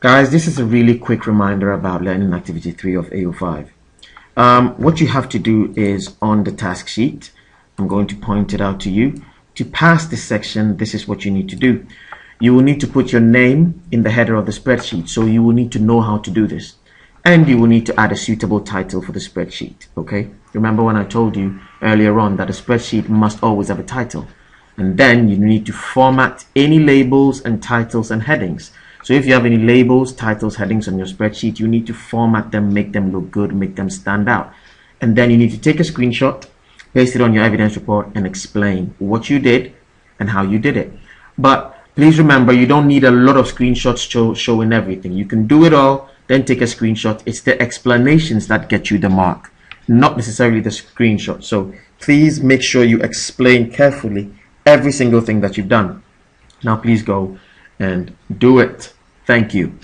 Guys, this is a really quick reminder about learning activity 3 of AO5. Um, what you have to do is on the task sheet, I'm going to point it out to you. To pass this section, this is what you need to do. You will need to put your name in the header of the spreadsheet, so you will need to know how to do this. And you will need to add a suitable title for the spreadsheet, okay? Remember when I told you earlier on that a spreadsheet must always have a title. And then you need to format any labels and titles and headings. So if you have any labels, titles, headings on your spreadsheet, you need to format them, make them look good, make them stand out. And then you need to take a screenshot, paste it on your evidence report and explain what you did and how you did it. But please remember, you don't need a lot of screenshots show, showing everything. You can do it all, then take a screenshot. It's the explanations that get you the mark, not necessarily the screenshot. So please make sure you explain carefully every single thing that you've done. Now please go and do it. Thank you.